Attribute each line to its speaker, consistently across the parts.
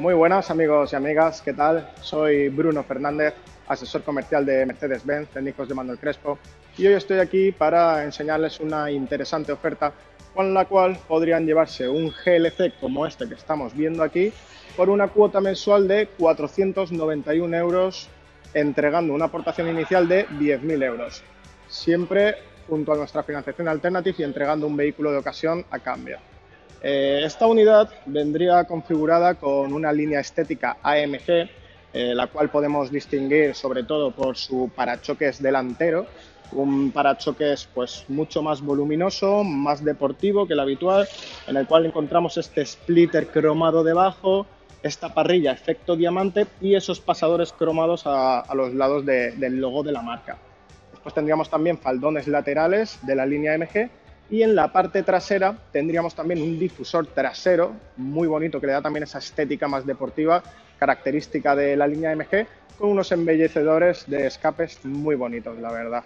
Speaker 1: Muy buenas amigos y amigas, ¿qué tal? Soy Bruno Fernández, asesor comercial de Mercedes-Benz, técnicos de Manuel Crespo, y hoy estoy aquí para enseñarles una interesante oferta con la cual podrían llevarse un GLC como este que estamos viendo aquí por una cuota mensual de 491 euros, entregando una aportación inicial de 10.000 euros, siempre junto a nuestra financiación alternativa y entregando un vehículo de ocasión a cambio. Eh, esta unidad vendría configurada con una línea estética AMG, eh, la cual podemos distinguir sobre todo por su parachoques delantero, un parachoques pues mucho más voluminoso, más deportivo que el habitual, en el cual encontramos este splitter cromado debajo, esta parrilla efecto diamante y esos pasadores cromados a, los lados del logo de la marca. Después tendríamos también faldones laterales de la línea AMG y en la parte trasera tendríamos también un difusor trasero muy bonito que le da también esa estética más deportiva, característica de la línea MG, con unos embellecedores de escapes muy bonitos, la verdad.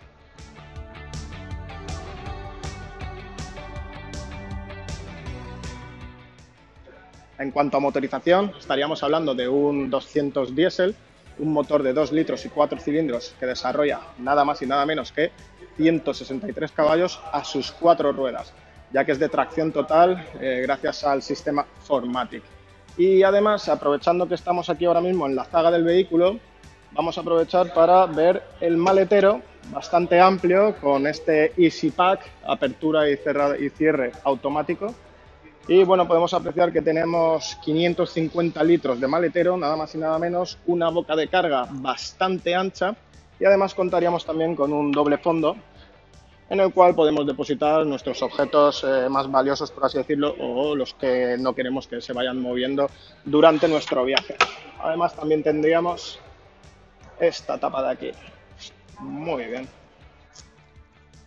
Speaker 1: En cuanto a motorización, estaríamos hablando de un 200 diésel, un motor de 2 litros y 4 cilindros que desarrolla nada más y nada menos que 163 caballos a sus cuatro ruedas, ya que es de tracción total eh, gracias al sistema Formatic. Y además, aprovechando que estamos aquí ahora mismo en la zaga del vehículo, vamos a aprovechar para ver el maletero bastante amplio con este Easy Pack, apertura y, y cierre automático. Y bueno, podemos apreciar que tenemos 550 litros de maletero, nada más y nada menos, una boca de carga bastante ancha y además contaríamos también con un doble fondo en el cual podemos depositar nuestros objetos eh, más valiosos, por así decirlo, o los que no queremos que se vayan moviendo durante nuestro viaje. Además también tendríamos esta tapa de aquí. Muy bien.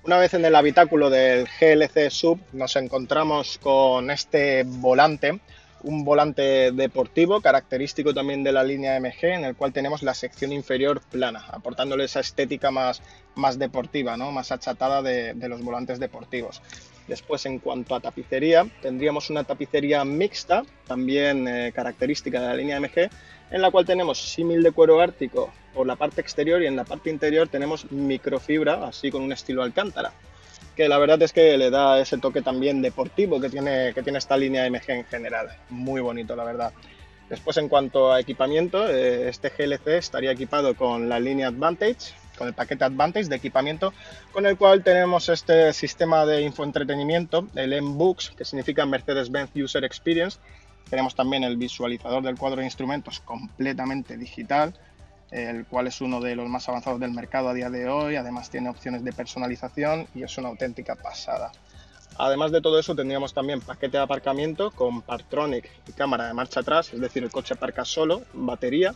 Speaker 1: Una vez en el habitáculo del GLC Sub nos encontramos con este volante un volante deportivo característico también de la línea MG en el cual tenemos la sección inferior plana, aportándole esa estética más, más deportiva, ¿no? más achatada de, los volantes deportivos. Después, en cuanto a tapicería, tendríamos una tapicería mixta, también eh, característica de la línea MG, en la cual tenemos símil de cuero ártico por la parte exterior y en la parte interior tenemos microfibra, así con un estilo alcántara que la verdad es que le da ese toque también deportivo que tiene, que tiene esta línea MG en general. Muy bonito, la verdad. Después, en cuanto a equipamiento, eh, este GLC estaría equipado con la línea Advantage, con el paquete Advantage de equipamiento, con el cual tenemos este sistema de infoentretenimiento, el M-Books, que significa Mercedes-Benz User Experience. Tenemos también el visualizador del cuadro de instrumentos completamente digital, el cual es uno de los más avanzados del mercado a día de hoy, además tiene opciones de personalización y es una auténtica pasada. Además de todo eso tendríamos también paquete de aparcamiento con Partronic y cámara de marcha atrás, es decir, el coche aparca solo, batería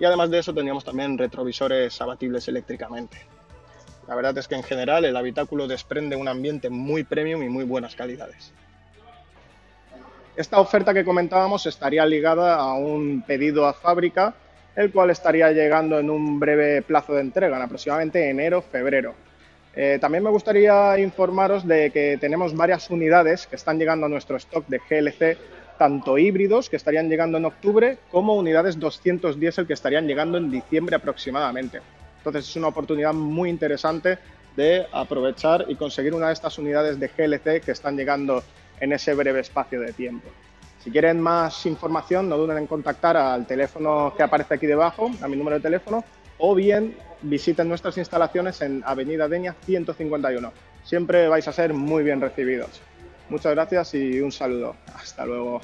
Speaker 1: y además de eso tendríamos también retrovisores abatibles eléctricamente. La verdad es que en general el habitáculo desprende un ambiente muy premium y muy buenas calidades. Esta oferta que comentábamos estaría ligada a un pedido a fábrica el cual estaría llegando en un breve plazo de entrega, en aproximadamente enero-febrero. Eh, también me gustaría informaros de que tenemos varias unidades que están llegando a nuestro stock de GLC, tanto híbridos que estarían llegando en octubre como unidades 200 diésel que estarían llegando en diciembre aproximadamente. Entonces es una oportunidad muy interesante de aprovechar y conseguir una de estas unidades de GLC que están llegando en ese breve espacio de tiempo. Si quieren más información, no duden en contactar al teléfono que aparece aquí debajo, a mi número de teléfono, o bien visiten nuestras instalaciones en Avenida Deña 151. Siempre vais a ser muy bien recibidos. Muchas gracias y un saludo. Hasta luego.